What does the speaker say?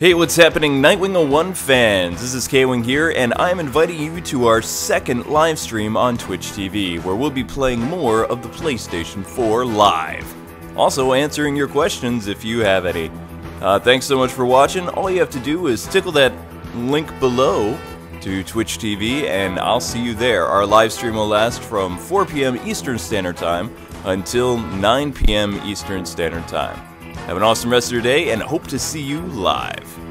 Hey, what's happening, Nightwing 01 fans? This is K-Wing here, and I'm inviting you to our second live stream on Twitch TV, where we'll be playing more of the PlayStation 4 live. Also, answering your questions if you have any. Uh, thanks so much for watching. All you have to do is tickle that link below to Twitch TV, and I'll see you there. Our live stream will last from 4 p.m. Eastern Standard Time until 9 p.m. Eastern Standard Time. Have an awesome rest of your day and hope to see you live.